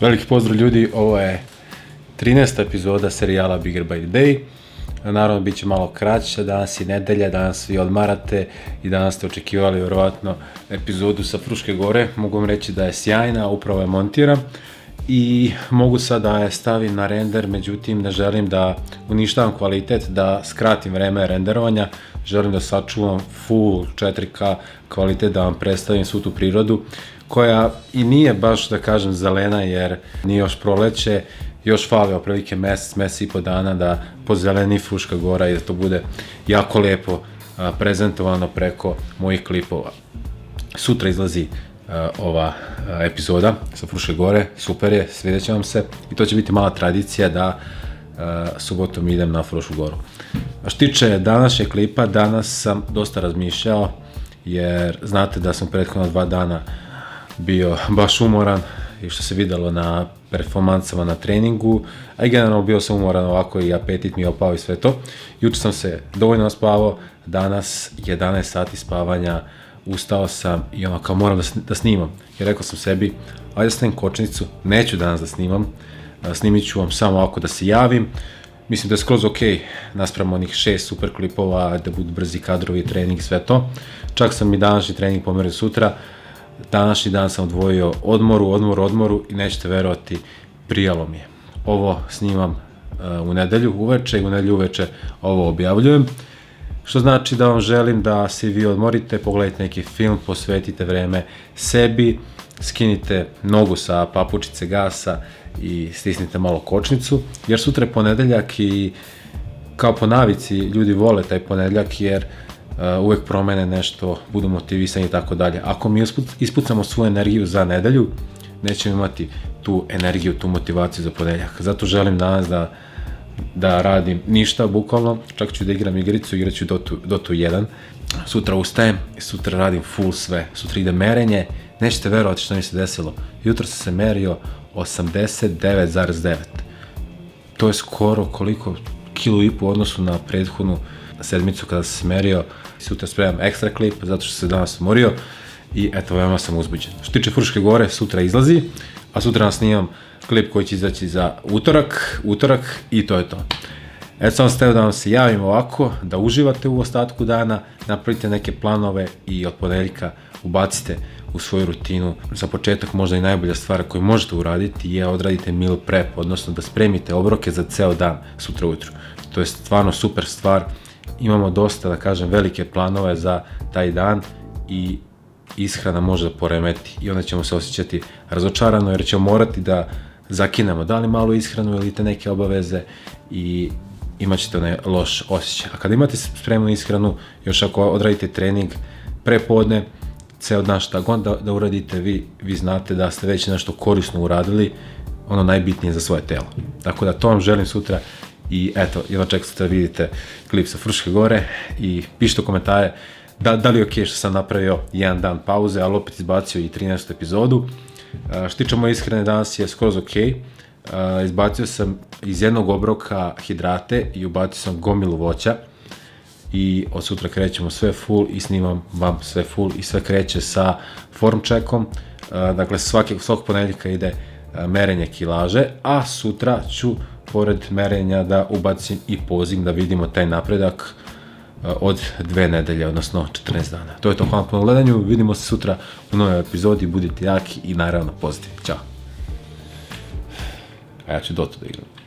Veliki pozdrav ljudi, ovo je 13. epizoda serijala Bigger by the Day. Naravno, bit će malo kraća, danas je nedelja, danas vi odmarate i danas ste očekivali vjerovatno epizodu sa Fruške gore. Mogu vam reći da je sjajna, upravo je montiram i mogu sad da je stavim na render, međutim ne želim da uništavam kvalitet, da skratim vreme renderovanja, želim da sačuvam full 4K kvalitet, da vam predstavim svu tu prirodu koja i nije baš da kažem zelena jer nije još proleće, još fali oprilike mesec, mesec i po dana da pozeleni Fruška gora i da to bude jako lepo a, prezentovano preko mojih klipova. Sutra izlazi a, ova a, epizoda sa Fruške gore, super je, svidjet će vam se i to će biti mala tradicija da a, subotom idem na Frušku goru. A što tiče današnjeg klipa, danas sam dosta razmišljao jer znate da sam prethodno dva dana bio baš umoran i što se videlo na performansama na treningu, a i generalno bio sam umoran ovako i apetit mi je opao i sve to. Juče sam se dovoljno spavao, danas 11 sati spavanja, ustao sam i ono kao moram da, da snimam. I rekao sam sebi, ajde da snimim kočnicu, neću danas da snimam, snimit ću vam samo ovako da se javim. Mislim da je skroz ok, nasprem onih šest super klipova, da budu brzi kadrovi, trening, sve to. Čak sam i današnji trening pomerio sutra, današnji dan sam odvojio odmoru, odmoru, odmoru i nećete verovati, prijalo mi je. Ovo snimam uh, u nedelju uveče i u nedelju uveče ovo objavljujem. Što znači da vam želim da se vi odmorite, pogledajte neki film, posvetite vreme sebi, skinite nogu sa papučice gasa i stisnite malo kočnicu, jer sutra je ponedeljak i kao po navici ljudi vole taj ponedeljak jer uh, uvek promene nešto, budu motivisani i tako dalje. Ako mi ispucamo svoju energiju za nedelju, nećemo imati tu energiju, tu motivaciju za ponedeljak. Zato želim danas da da radim ništa, bukvalno, čak ću da igram igricu, igraću Dotu, Dotu 1. Sutra ustajem sutra radim full sve. Sutra ide merenje, nećete verovati što mi se desilo. Jutro sam se merio 89,9. To je skoro koliko kilo i po odnosu na prethodnu sedmicu kada sam se merio. Sutra spremam ekstra klip zato što se danas umorio i eto, veoma sam uzbuđen. Što tiče Fruške gore, sutra izlazi, a sutra nas snimam klip koji će izaći za utorak, utorak i to je to. Eto sam steo da vam se javim ovako, da uživate u ostatku dana, napravite neke planove i od ponedeljka ubacite u svoju rutinu. Za početak možda i najbolja stvar koju možete uraditi je odradite meal prep, odnosno da spremite obroke za ceo dan sutra ujutru. To je stvarno super stvar. Imamo dosta, da kažem, velike planove za taj dan i ishrana može da poremeti i onda ćemo se osjećati razočarano jer ćemo morati da zakinemo da li malu ishranu ili te neke obaveze i imat ćete onaj loš osjećaj. A kada imate spremnu ishranu, još ako odradite trening prepodne, ceo dan šta god da, da uradite, vi, vi znate da ste već nešto korisno uradili, ono najbitnije za svoje telo. Tako da to vam želim sutra i eto, jedva čekam da vidite klip sa Fruške gore i pišite komentare da, da li je okej okay što sam napravio jedan dan pauze, ali opet izbacio i 13. epizodu. Što tiče moje ishrane danas je skroz ok. Izbacio sam iz jednog obroka hidrate i ubacio sam gomilu voća i od sutra krećemo sve full i snimam vam sve full i sve kreće sa form checkom. Dakle, svake, svakog ponedeljka ide merenje kilaže, a sutra ću pored merenja da ubacim i pozim da vidimo taj napredak od dve nedelje, odnosno 14 dana. To je to, hvala po gledanju, vidimo se sutra u novoj epizodi, budite jaki i naravno pozitivni. Ćao. A ja ću Dotu da igram.